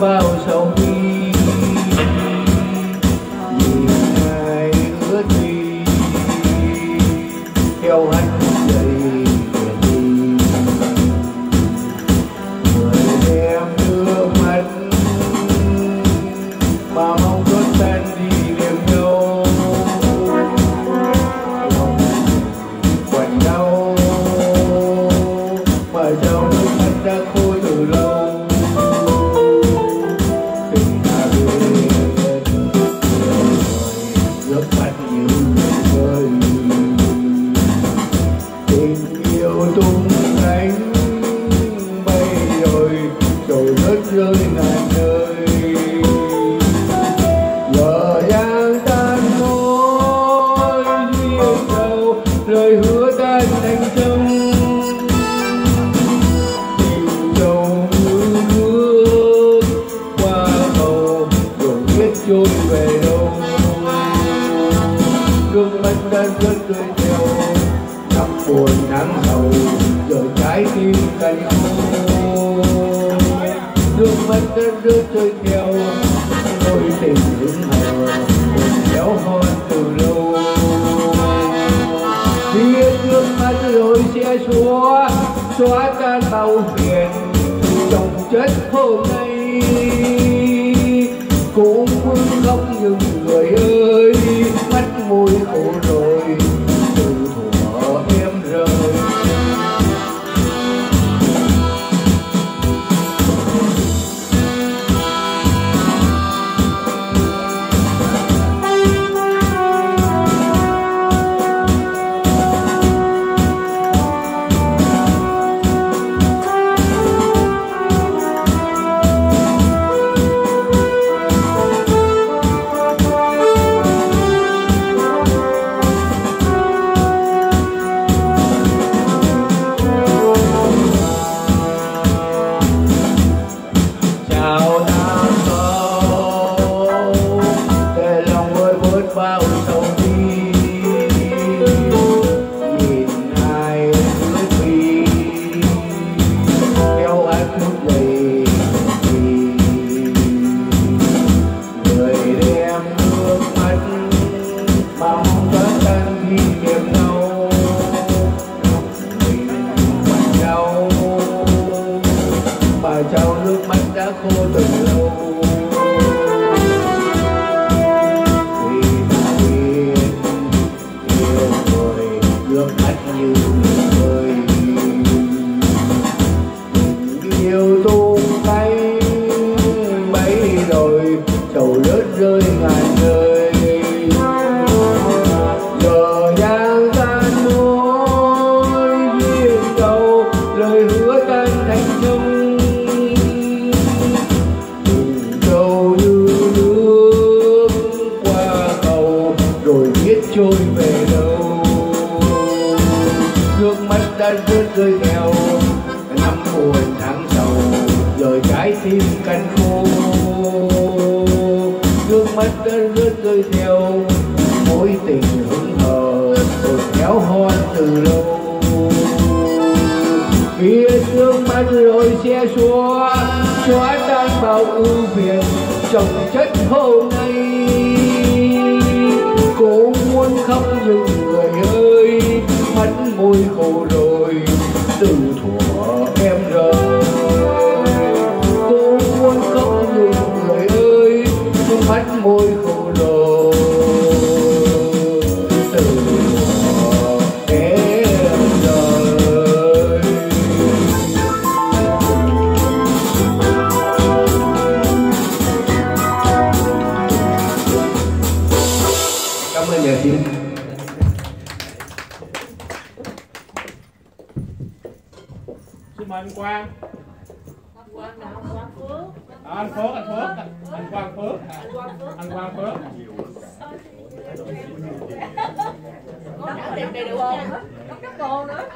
bao sầu đi. Vì ai ước đi, theo anh đầy dậy đi. Người em đưa mắt, mà mong có tan đi niềm đau lòng quặn đau, mà trong nước mắt đã khô từ lâu. Nước mắt đã rớt tươi theo. Năm buồn nắng sầu rồi trái tim cay khô nước mắt đã rớt rơi theo đôi tình hững hờ buồn kéo hoan từ lâu. Biết nước mắt rồi sẽ xóa xóa tan bao phiền trong chết hôm nay. Cũng không những người ơi. Mà trao nước mắt đã khô từ lâu. Vì biết yêu người nước mắt như người yêu tung cánh mấy rồi trầu rớt rơi ngàn nơi nước mắt đã rớt rơi năm buồn tháng sầu rồi trái tim canh khô. Nước mắt đã rớt rơi theo mối tình hững hờ, rồi kéo hon từ lâu. Biết nước mắt rồi xe xóa xóa tan bao ưu phiền chồng chất hôm nay. Cũng muốn khóc nhưng người ơi môi khô rồi từ thuở em rời. Cô muốn khóc nhưng người ơi mắt môi khô rồi. Từ thuở em rời. Cảm ơn nhà chị. Anh Quang Quang nào? Quang Phước. à, anh Phước anh Phước anh Quang Phước Anh Quang Phước. anh Quang Phước Có cả đẹp đầy đủ không? Có các cô nữa.